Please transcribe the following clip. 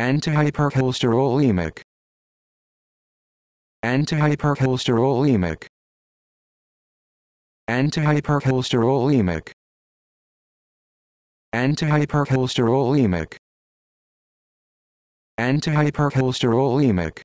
antihypercholesterolemic antihypercholesterolemic antihypercholesterolemic antihypercholesterolemic antihypercholesterolemic